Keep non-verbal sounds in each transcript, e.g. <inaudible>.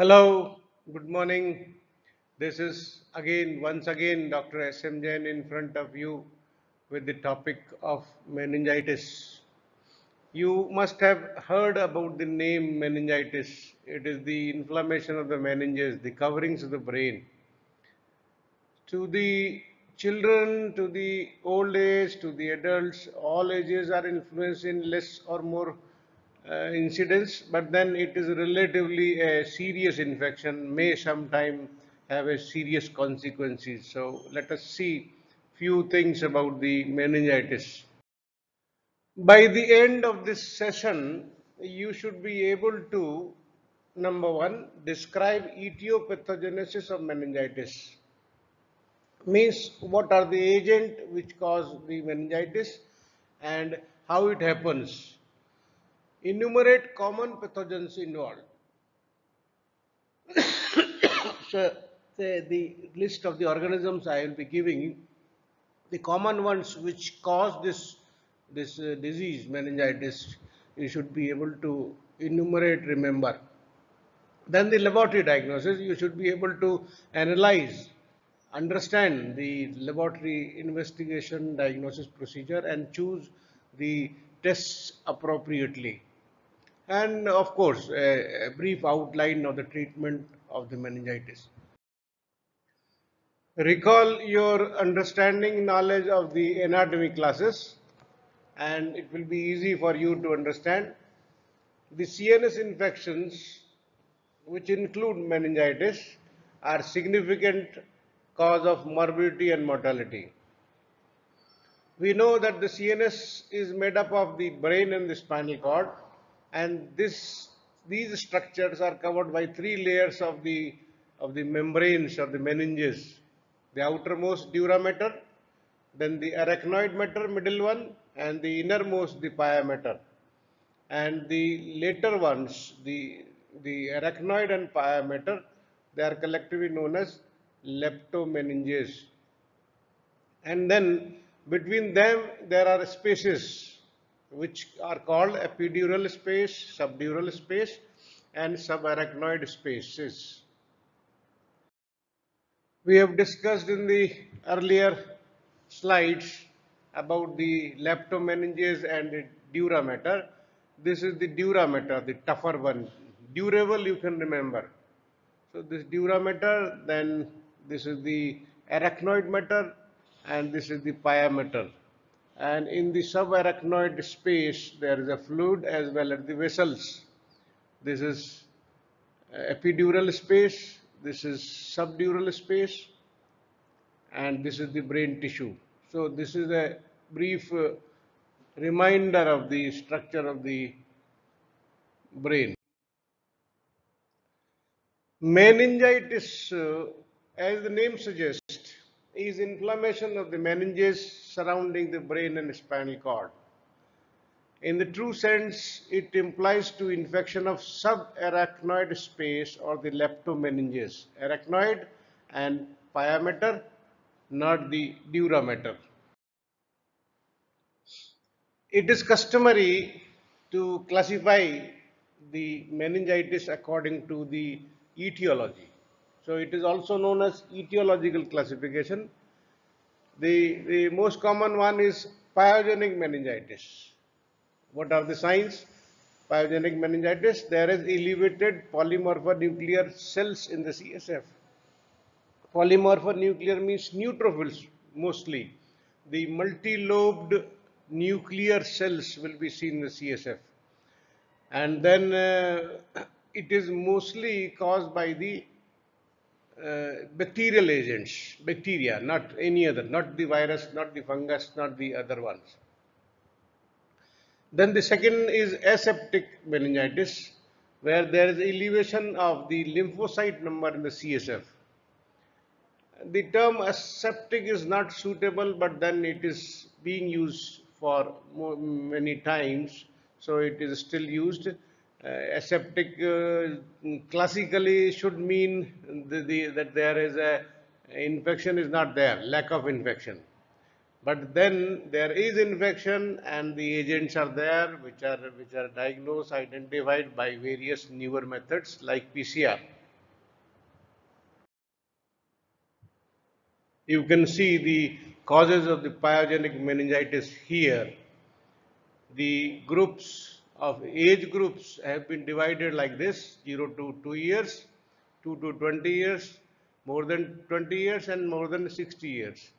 Hello, good morning. This is again, once again, Dr. S.M. Jain in front of you with the topic of meningitis. You must have heard about the name meningitis. It is the inflammation of the meninges, the coverings of the brain. To the children, to the old age, to the adults, all ages are influenced in less or more uh, incidence, but then it is relatively a serious infection, may sometime have a serious consequences. So let us see few things about the meningitis. By the end of this session, you should be able to, number one, describe etiopathogenesis of meningitis. Means what are the agent which cause the meningitis and how it happens enumerate common pathogens involved. <coughs> so the, the list of the organisms I will be giving, the common ones which cause this, this uh, disease, meningitis, you should be able to enumerate, remember. Then the laboratory diagnosis, you should be able to analyze, understand the laboratory investigation diagnosis procedure and choose the tests appropriately and of course a, a brief outline of the treatment of the meningitis. Recall your understanding knowledge of the anatomy classes and it will be easy for you to understand. The CNS infections which include meningitis are significant cause of morbidity and mortality. We know that the CNS is made up of the brain and the spinal cord and this these structures are covered by three layers of the of the membranes of the meninges. The outermost dura mater then the arachnoid mater middle one and the innermost the pia mater and the later ones the the arachnoid and pia mater they are collectively known as leptomeninges. And then between them there are spaces which are called epidural space, subdural space and subarachnoid spaces. We have discussed in the earlier slides about the leptomeninges and the dura mater. This is the dura mater, the tougher one. Durable you can remember. So this dura mater, then this is the arachnoid mater and this is the pia mater and in the subarachnoid space there is a fluid as well as the vessels. This is uh, epidural space, this is subdural space and this is the brain tissue. So this is a brief uh, reminder of the structure of the brain. Meningitis, uh, as the name suggests, is inflammation of the meninges surrounding the brain and spinal cord. In the true sense, it implies to infection of subarachnoid space or the leptomeninges, arachnoid and pia mater, not the dura mater. It is customary to classify the meningitis according to the etiology. So it is also known as etiological classification. The, the most common one is pyogenic meningitis. What are the signs? Pyogenic meningitis, there is elevated polymorphonuclear cells in the CSF. Polymorphonuclear means neutrophils mostly. The multi-lobed nuclear cells will be seen in the CSF. And then uh, <coughs> it is mostly caused by the uh, bacterial agents, bacteria, not any other, not the virus, not the fungus, not the other ones. Then the second is aseptic meningitis, where there is elevation of the lymphocyte number in the CSF. The term aseptic is not suitable, but then it is being used for many times, so it is still used. Uh, aseptic uh, classically should mean the, the, that there is a infection is not there, lack of infection. But then there is infection and the agents are there which are, which are diagnosed, identified by various newer methods like PCR. You can see the causes of the pyogenic meningitis here. The groups of age groups have been divided like this 0 to 2 years, 2 to 20 years, more than 20 years and more than 60 years.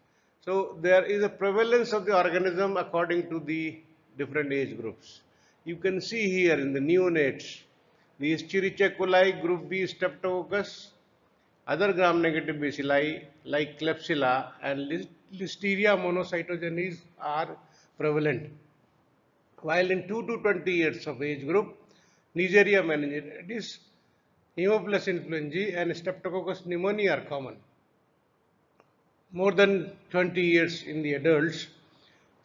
So there is a prevalence of the organism according to the different age groups. You can see here in the neonates, the Escherichia coli group B streptococcus, other gram-negative bacilli like Klebsiella and Listeria monocytogenes are prevalent. While in 2 to 20 years of age group, Neisseria meningitis, Haemophilus influenzae and Streptococcus pneumoniae are common more than 20 years in the adults.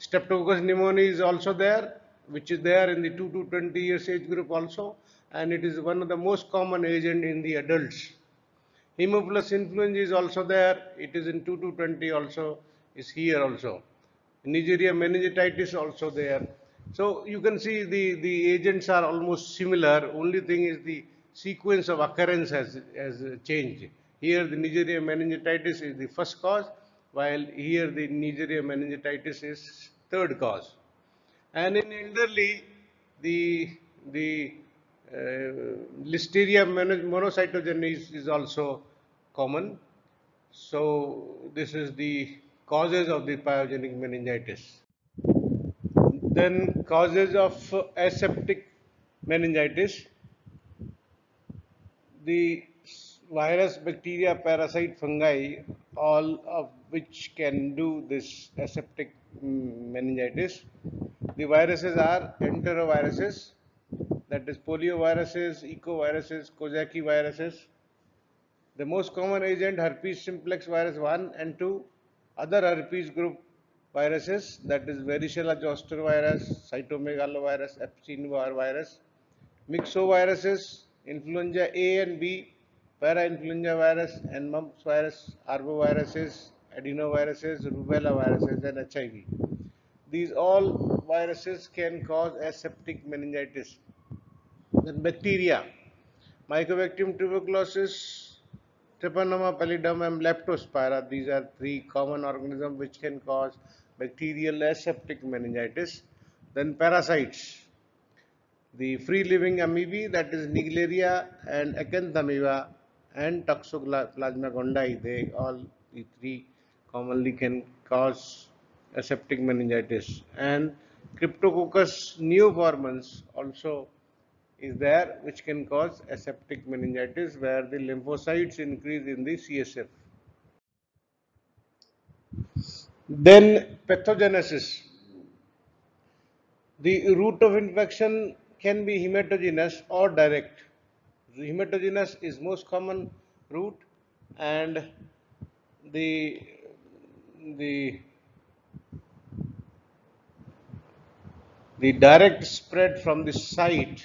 Streptococcus pneumoniae is also there, which is there in the 2 to 20 years age group also, and it is one of the most common agent in the adults. Haemophilus influenzae is also there, it is in 2 to 20 also, is here also. Neisseria meningitis is also there. So you can see the, the agents are almost similar, only thing is the sequence of occurrence has, has changed. Here the Neisseria meningitis is the first cause, while here the Neisseria meningitis is third cause. And in elderly, the, the uh, Listeria monocytogenes is also common. So this is the causes of the pyogenic meningitis. Then causes of aseptic meningitis. The virus, bacteria, parasite, fungi, all of which can do this aseptic mm, meningitis. The viruses are enteroviruses, that is polioviruses, echoviruses, Coxsackie viruses. The most common agent herpes simplex virus 1 and 2, other herpes group viruses that is varicella zoster virus, cytomegalovirus, Epstein-Barr virus, myxoviruses, influenza A and B, parainfluenza virus and mumps virus, arboviruses, adenoviruses, rubella viruses and HIV. These all viruses can cause aseptic meningitis. Then bacteria, Mycobacterium tuberculosis, Treponema pallidum and Leptospira. These are three common organisms which can cause bacterial aseptic meningitis. Then parasites, the free living amoebae that is Naegleria and Acanthamoeba and Toxoplasma gondii, they all the three commonly can cause aseptic meningitis. And Cryptococcus neoformans also is there which can cause aseptic meningitis where the lymphocytes increase in the CSF. Then pathogenesis. The route of infection can be hematogenous or direct hematogenous is most common route and the the the direct spread from the site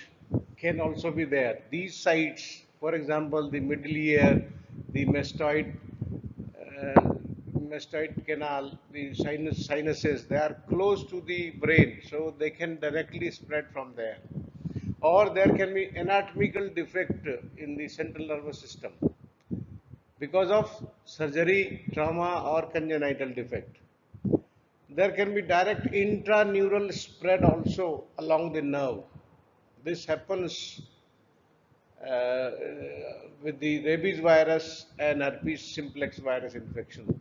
can also be there. These sites, for example, the middle ear, the mastoid, uh, mastoid canal, the sinus, sinuses, they are close to the brain, so they can directly spread from there or there can be anatomical defect in the central nervous system because of surgery, trauma or congenital defect. There can be direct intraneural spread also along the nerve. This happens uh, with the rabies virus and herpes simplex virus infection.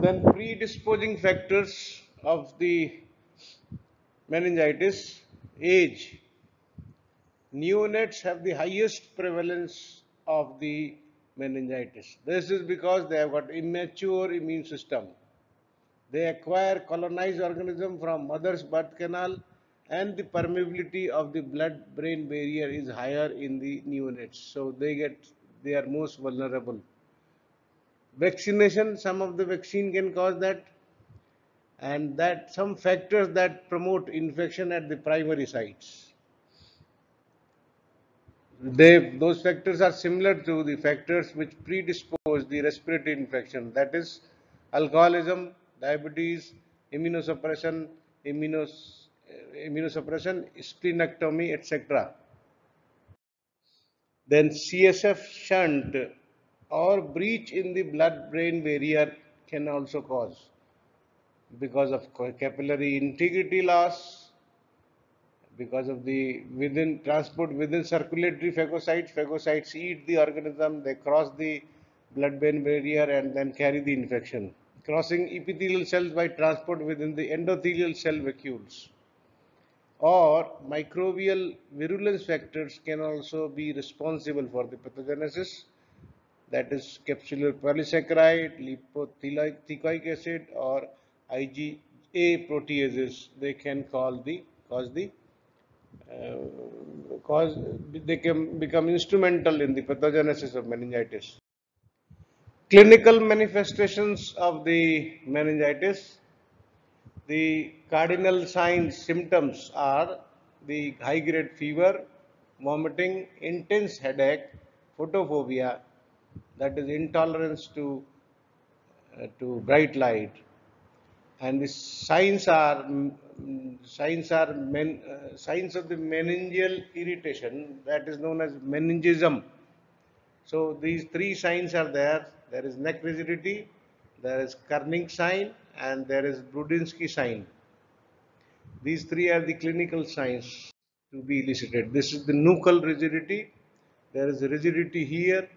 Then predisposing factors of the meningitis, age. Neonates have the highest prevalence of the meningitis. This is because they have got immature immune system. They acquire colonized organism from mother's birth canal and the permeability of the blood-brain barrier is higher in the neonates. So they get, they are most vulnerable. Vaccination, some of the vaccine can cause that and that some factors that promote infection at the primary sites. They, those factors are similar to the factors which predispose the respiratory infection that is alcoholism, diabetes, immunosuppression, immunos, immunosuppression, splenectomy, etc. Then CSF shunt or breach in the blood-brain barrier can also cause because of capillary integrity loss, because of the within transport within circulatory phagocytes. Phagocytes eat the organism, they cross the blood-brain barrier and then carry the infection. Crossing epithelial cells by transport within the endothelial cell vacuoles. Or microbial virulence factors can also be responsible for the pathogenesis that is capsular polysaccharide, lipoteichoic acid or IgA proteases they can call the cause the uh, cause they can become instrumental in the pathogenesis of meningitis. Clinical manifestations of the meningitis. The cardinal signs symptoms are the high grade fever, vomiting, intense headache, photophobia, that is intolerance to uh, to bright light, and the signs are signs are men, uh, signs of the meningeal irritation that is known as meningism. So these three signs are there. There is neck rigidity, there is Kernig sign, and there is Brudzinski sign. These three are the clinical signs to be elicited. This is the nuchal rigidity. There is rigidity here.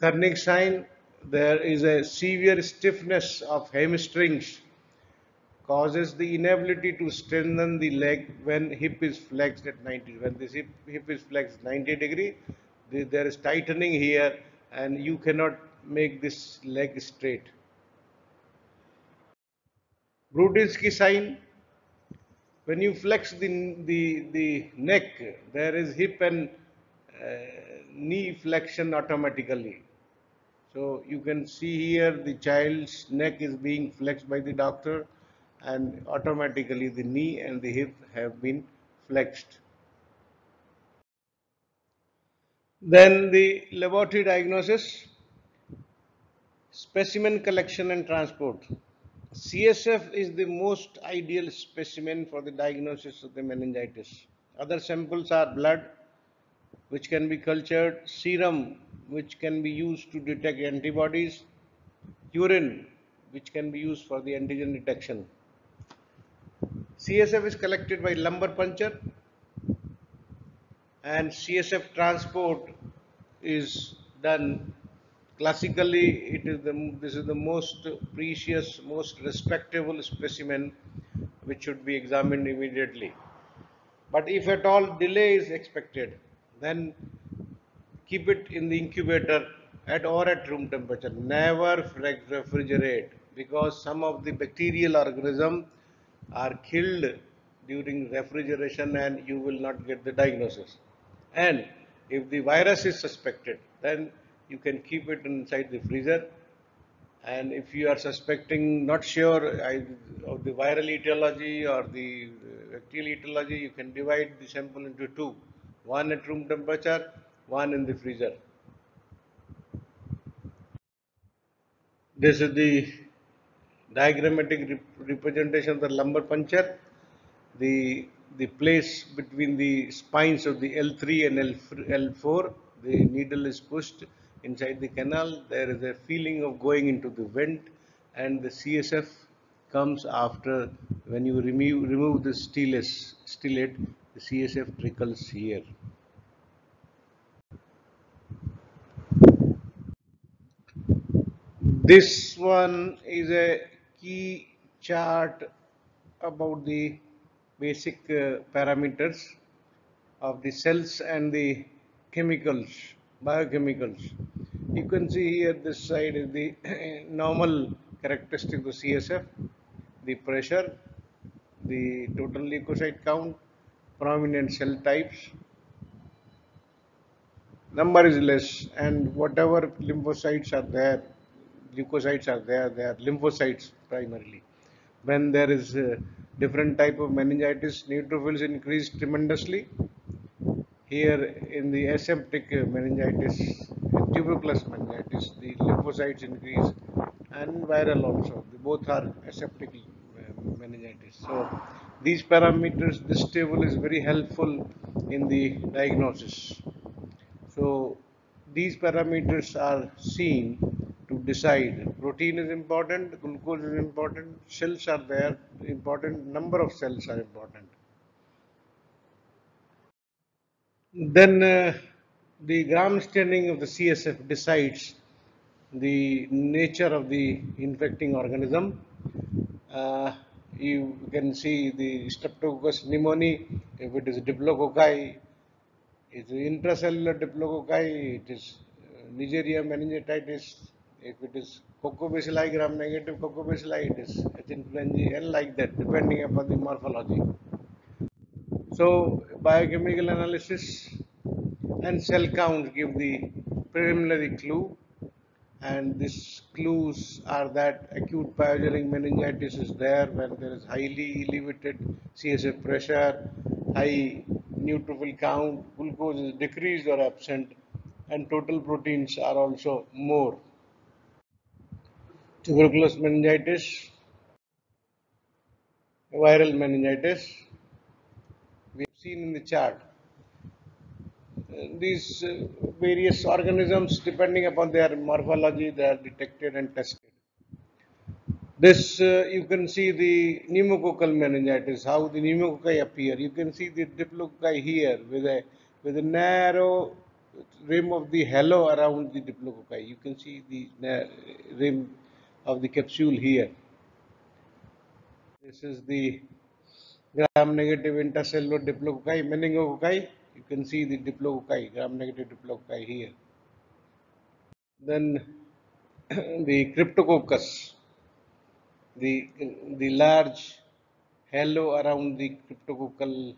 Kernig sign there is a severe stiffness of hamstrings causes the inability to strengthen the leg when hip is flexed at 90 when this hip, hip is flexed 90 degree there is tightening here and you cannot make this leg straight. Brudzinski sign when you flex the, the, the neck there is hip and uh, knee flexion automatically so you can see here the child's neck is being flexed by the doctor and automatically the knee and the hip have been flexed. Then the laboratory diagnosis, specimen collection and transport. CSF is the most ideal specimen for the diagnosis of the meningitis. Other samples are blood, which can be cultured, serum, which can be used to detect antibodies, urine, which can be used for the antigen detection. CSF is collected by lumbar puncture and CSF transport is done classically it is the this is the most precious most respectable specimen which should be examined immediately but if at all delay is expected then keep it in the incubator at or at room temperature. Never refrigerate because some of the bacterial organisms are killed during refrigeration and you will not get the diagnosis. And if the virus is suspected, then you can keep it inside the freezer. And if you are suspecting, not sure of the viral etiology or the uh, bacterial etiology, you can divide the sample into two one at room temperature, one in the freezer. This is the diagrammatic rep representation of the lumbar puncture. The, the place between the spines of the L3 and L4, the needle is pushed inside the canal. There is a feeling of going into the vent and the CSF comes after when you remove, remove the stylet, stylet the CSF trickles here. This one is a key chart about the basic uh, parameters of the cells and the chemicals, biochemicals. You can see here this side is the <clears throat> normal characteristic of CSF, the pressure, the total leukocyte count, prominent cell types number is less and whatever lymphocytes are there leukocytes are there they are lymphocytes primarily when there is different type of meningitis neutrophils increase tremendously here in the aseptic meningitis tuberculous meningitis the lymphocytes increase and viral also both are aseptic um, meningitis. So these parameters, this table is very helpful in the diagnosis. So these parameters are seen to decide protein is important, glucose is important, cells are there, important number of cells are important. Then uh, the gram staining of the CSF decides the nature of the infecting organism. Uh, you can see the Streptococcus pneumoniae, if it is diplococci, it's intracellular diplococci, it is uh, Neisseria meningitis, if it is coccobacilli gram negative coccobacilli, it is H. influenzae and like that depending upon the morphology. So biochemical analysis and cell count give the preliminary clue and these clues are that acute pyogenic meningitis is there when there is highly elevated CSF pressure, high neutrophil count, glucose is decreased or absent and total proteins are also more. Tuberculous meningitis, viral meningitis, we have seen in the chart these uh, various organisms depending upon their morphology they are detected and tested. This uh, you can see the pneumococcal meningitis, how the pneumococci appear. You can see the diplococci here with a with a narrow rim of the halo around the diplococci. You can see the rim of the capsule here. This is the gram-negative intercellular diplococci, meningococci you can see the diplococci, gram-negative diplococci here. Then <clears throat> the cryptococcus, the, the large halo around the cryptococcal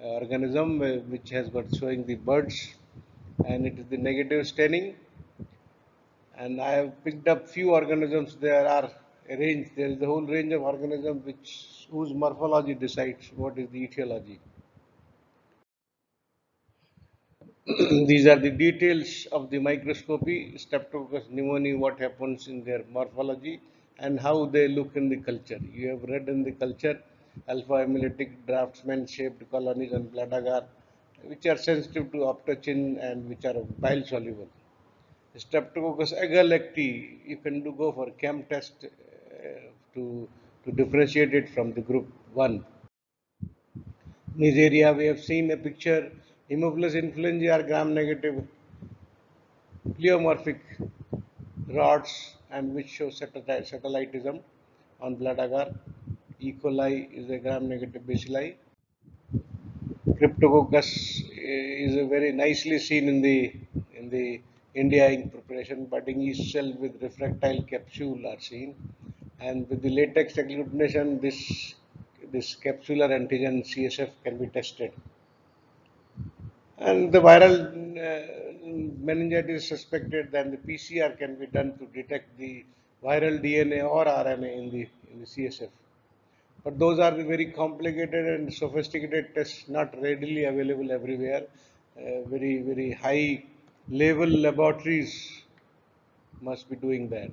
uh, organism which has got showing the buds and it is the negative staining and I have picked up few organisms there are a range there is a whole range of organisms which whose morphology decides what is the etiology. <clears throat> these are the details of the microscopy, Streptococcus pneumoniae, what happens in their morphology and how they look in the culture. You have read in the culture alpha hemolytic draftsman shaped colonies and blood agar which are sensitive to optochin and which are bile soluble. Streptococcus agalactiae, you can do go for CAMP test uh, to, to differentiate it from the group 1. Neisseria, we have seen a picture Haemophilus influenzae are gram-negative pleomorphic rods and which show satellitism on blood agar. E. coli is a gram-negative bacilli. Cryptococcus is a very nicely seen in the in the India ink preparation. Budding yeast cell with refractile capsule are seen, and with the latex agglutination, this this capsular antigen CSF can be tested. And the viral uh, meningitis is suspected, then the PCR can be done to detect the viral DNA or RNA in the, in the CSF. But those are the very complicated and sophisticated tests not readily available everywhere. Uh, very, very high level laboratories must be doing that.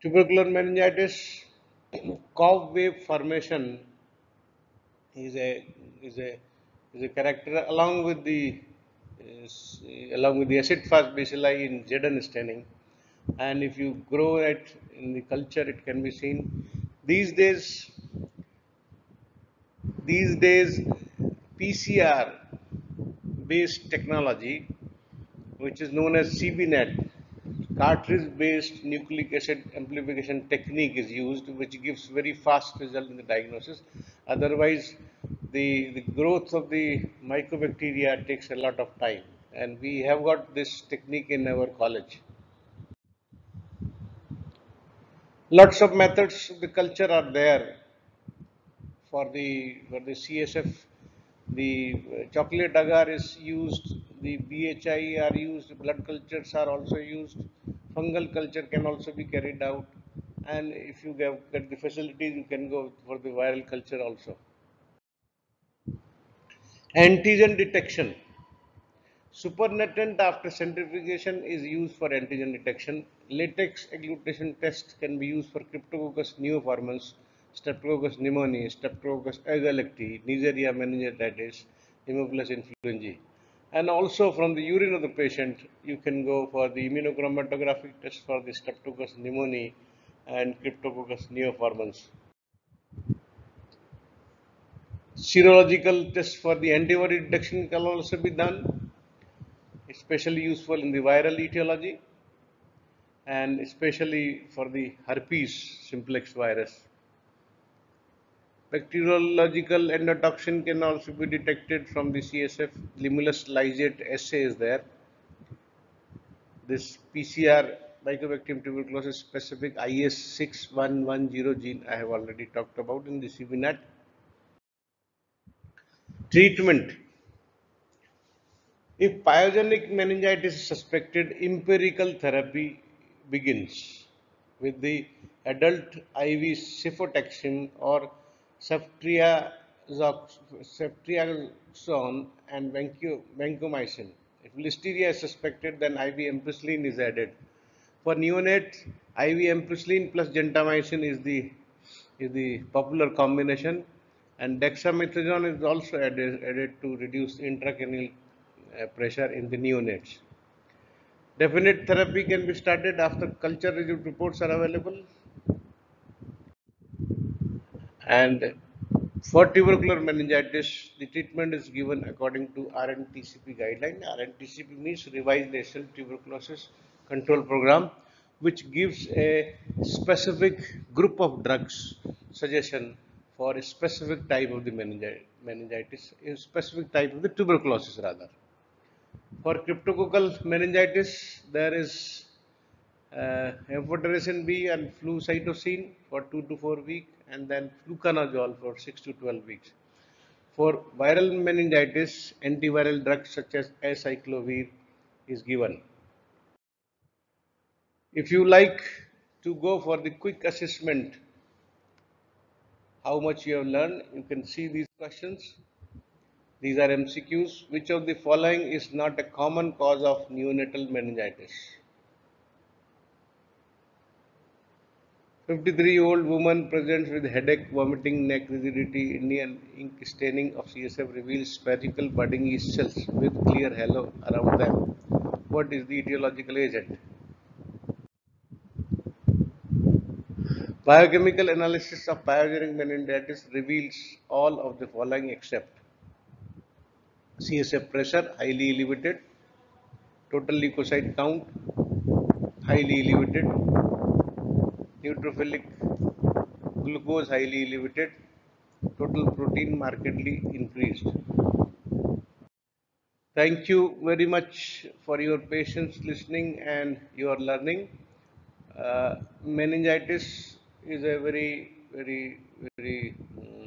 Tubercular meningitis, cobweb formation is a, is a is a character along with the uh, along with the acid fast bacilli in ZN staining and if you grow it in the culture it can be seen these days these days PCR based technology which is known as CBNAT cartridge based nucleic acid amplification technique is used which gives very fast result in the diagnosis otherwise the, the growth of the mycobacteria takes a lot of time and we have got this technique in our college. Lots of methods the culture are there for the, for the CSF. The uh, chocolate agar is used, the BHI are used, blood cultures are also used, fungal culture can also be carried out and if you get the facilities you can go for the viral culture also antigen detection. Supernatant after centrifugation is used for antigen detection. Latex agglutination test can be used for Cryptococcus neoformans, Streptococcus pneumoniae, Streptococcus agalactiae, Neisseria meningitis, Haemophilus influenzae. And also from the urine of the patient, you can go for the immunochromatographic test for the Streptococcus pneumoniae and Cryptococcus neoformans. Serological test for the antibody detection can also be done, especially useful in the viral etiology and especially for the herpes simplex virus. Bacteriological endotoxin can also be detected from the CSF. Limulus lysate assay is there. This PCR Mycobacterium tuberculosis specific IS6110 gene I have already talked about in the CBNAT. Treatment. If pyogenic meningitis is suspected, empirical therapy begins with the adult IV cefotaxime or ceftriaxone and vancomycin. If listeria is suspected, then IV ampicillin is added. For neonates, IV ampicillin plus gentamicin is the is the popular combination, and dexamethasone is also added, added to reduce intracranial uh, pressure in the neonates. Definite therapy can be started after culture reports are available. And for tubercular meningitis, the treatment is given according to RNTCP guideline. RNTCP means Revised National Tuberculosis Control Program, which gives a specific group of drugs suggestion for a specific type of the meningitis, a specific type of the tuberculosis rather. For cryptococcal meningitis, there is uh, amphotericin B and flucytosine for 2 to 4 weeks and then fluconazole for 6 to 12 weeks. For viral meningitis, antiviral drugs such as acyclovir is given. If you like to go for the quick assessment, how much you have learned, you can see these questions. These are MCQs. Which of the following is not a common cause of neonatal meningitis? 53-year-old woman presents with headache, vomiting, neck rigidity, Indian ink staining of CSF reveals spherical budding yeast cells with clear halo around them. What is the etiological agent? Biochemical analysis of pyogenic meningitis reveals all of the following except CSF pressure highly elevated, total leukocyte count highly elevated, neutrophilic glucose highly elevated, total protein markedly increased. Thank you very much for your patience listening and your learning. Uh, meningitis is a very, very, very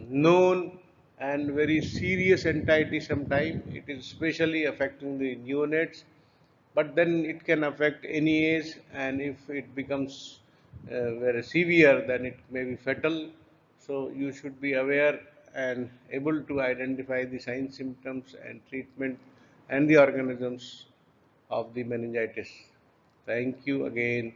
known and very serious entity sometime. It is especially affecting the neonates, but then it can affect any age and if it becomes Uh, very severe then it may be fatal. So you should be aware and able to identify the signs, symptoms and treatment and the organisms of the meningitis. Thank you again.